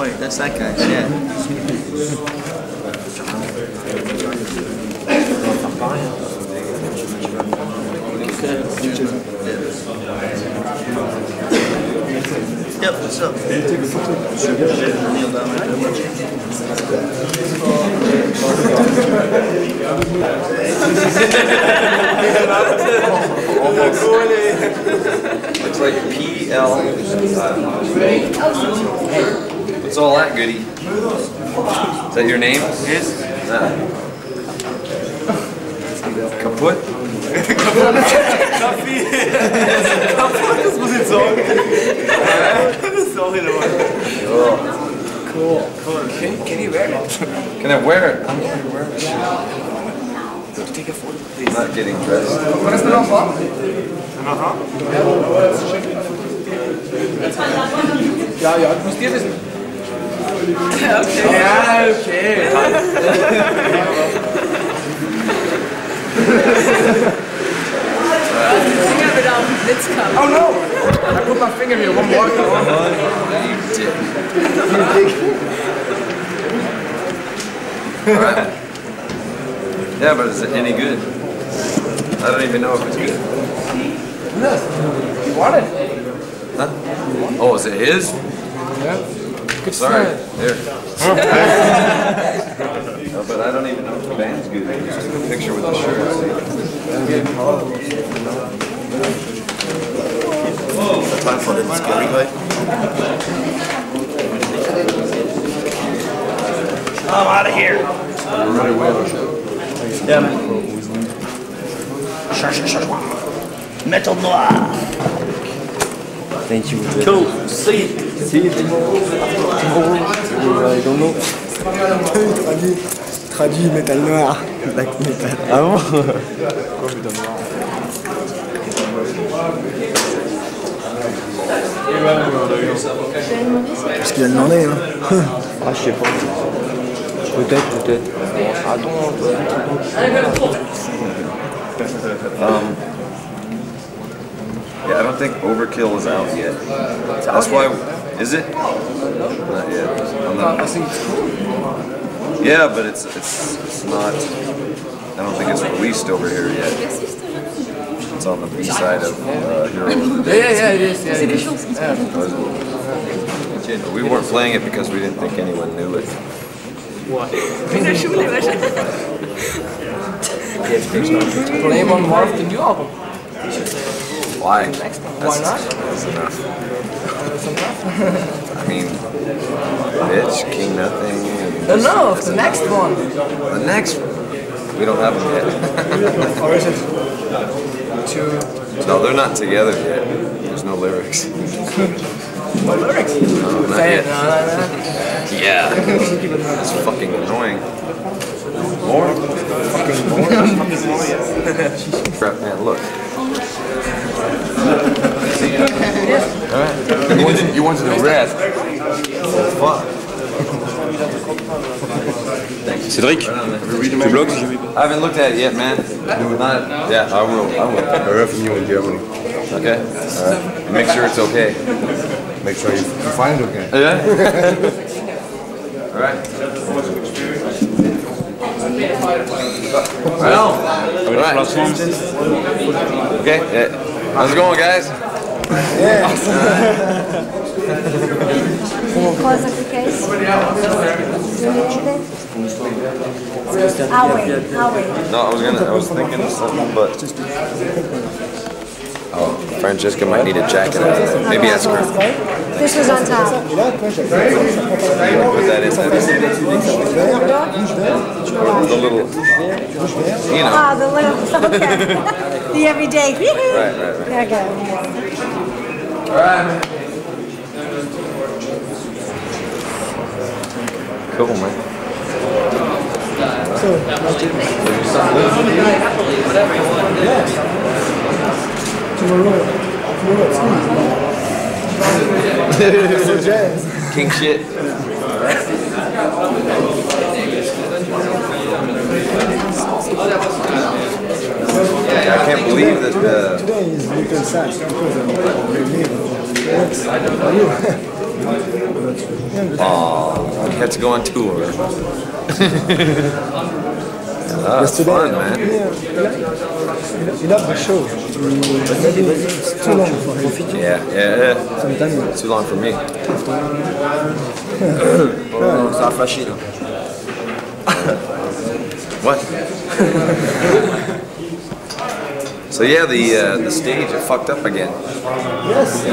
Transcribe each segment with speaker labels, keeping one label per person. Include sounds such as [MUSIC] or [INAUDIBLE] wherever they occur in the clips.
Speaker 1: Wait, that's that guy. Yeah. Yep, what's up? Kneel down right there.
Speaker 2: Looks like PL. What's all that goody? Is that your name? Yes. Kaput?
Speaker 3: Can, can you wear it?
Speaker 2: Can I wear it? I'm going to wear it.
Speaker 3: Take a photo, please.
Speaker 2: Not getting dressed.
Speaker 3: ¿Cuál tu nombre? Ja, ja, du musst dir wissen. Okay. Ja, okay. Oh no! I put my finger here, one more.
Speaker 2: Alright. Yeah, but is it any good? I don't even know if it's good.
Speaker 3: You want it?
Speaker 2: Huh? Oh, is it his?
Speaker 3: Yeah. Good
Speaker 2: Sorry.
Speaker 3: smell.
Speaker 2: Here. [LAUGHS] No, but I don't even know if the band's good. I just took a picture with the shirt.
Speaker 1: Time for the scary guy. I'm out of here. Yeah, man. Metal noir.
Speaker 4: Thank you.
Speaker 1: Cool. See you.
Speaker 4: See you tomorrow. Tomorrow. I don't know. traduit, traduit métal noir. Black metal. Ah bon?
Speaker 5: Parce qu'il a demandé, hein.
Speaker 4: Ah, je sais pas. Peut-être, peut-être.
Speaker 2: Um, yeah, I don't think Overkill is out yet. That's why. Is it? Not yet. I'm not,
Speaker 3: I think it's cool.
Speaker 2: yeah, but it's it's it's not. I don't think it's released over here yet. It's on the B side of uh, Hero of the
Speaker 3: Yeah,
Speaker 2: Day.
Speaker 3: yeah, yeah, it is. Yeah, it is. Yeah.
Speaker 2: But we weren't playing it because we didn't think anyone knew it.
Speaker 3: Play one more of the new album.
Speaker 2: Why?
Speaker 3: Next one. Why not?
Speaker 2: That's enough.
Speaker 3: That's enough. [LAUGHS]
Speaker 2: I mean, bitch, King Nothing. And
Speaker 3: Enough. The next one.
Speaker 2: the next one. We don't have them yet. [LAUGHS]
Speaker 3: Or is it two?
Speaker 2: No, they're not together yet. There's no lyrics. [LAUGHS]
Speaker 3: No lyrics.
Speaker 2: No, not
Speaker 3: Say it.
Speaker 2: yet. Yeah. It's fucking annoying. More? Fucking more? Crap, man, look. Alright. You wanted, you wanted the red. Fuck.
Speaker 6: Cédric, tu blogs
Speaker 2: I haven't looked at it yet, man. Not, yeah, I will. I will.
Speaker 6: I from you in Germany.
Speaker 2: Okay. Alright. Make sure it's okay.
Speaker 6: Make sure you, you find it okay.
Speaker 2: Yeah? Alright. Alright. Okay, yeah. How's it going, guys?
Speaker 7: Close up the case. You need anything? I'll wait, I'll wait.
Speaker 2: No, I was gonna, I was thinking of something, but. Oh, Francesca might need a jacket. Maybe ask her.
Speaker 7: This was on top.
Speaker 2: Put that in. The little, you know.
Speaker 7: Ah, the little, [LAUGHS] okay. The everyday. [LAUGHS]
Speaker 2: Right, right, right.
Speaker 7: Okay.
Speaker 2: Cool, man. [LAUGHS] King shit. I can't believe that uh,
Speaker 5: Today is little sad because I'm really Are you? Yeah,
Speaker 2: Oh, we had to go on tour. [LAUGHS] Ah,
Speaker 4: Yesterday,
Speaker 2: fun, man.
Speaker 4: Yeah, he loved- the show. Maybe it's too long for him.
Speaker 2: Yeah, yeah, yeah.
Speaker 4: Sometimes
Speaker 2: Too long for me.
Speaker 5: Oh, ça a flashé là.
Speaker 2: What? [LAUGHS] so yeah, the uh, the stage it fucked up again.
Speaker 4: yes,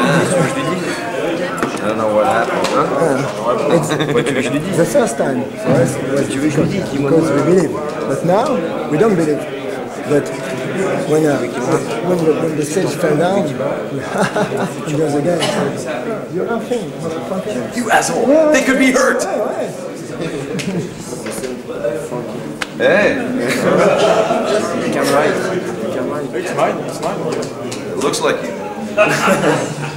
Speaker 2: I don't know what happened. Huh?
Speaker 4: it's the first time for us was because we believe, but now we don't believe. But when uh, when, the, when the stage fell down, [LAUGHS] it goes again. You're laughing. motherfucker.
Speaker 2: You asshole! They could be hurt. Hey, It's mine. It's mine. it looks like you. [LAUGHS]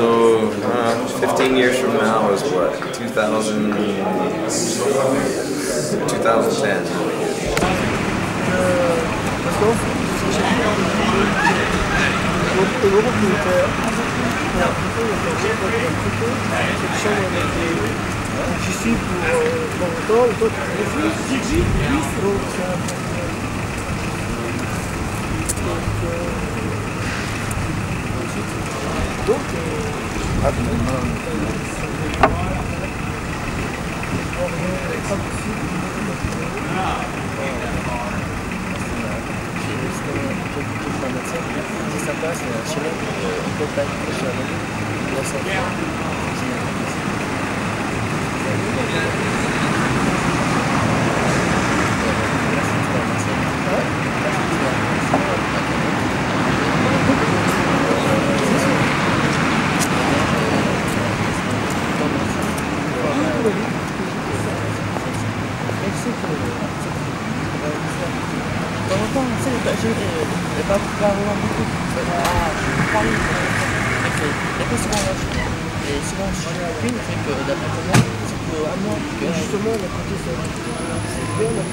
Speaker 2: So, uh, 15 years from now is what, 2000, 2010.
Speaker 4: J'y suis pour euh, longtemps, et toi tu refais Donc, euh, donc, euh, justement, la c'est bien la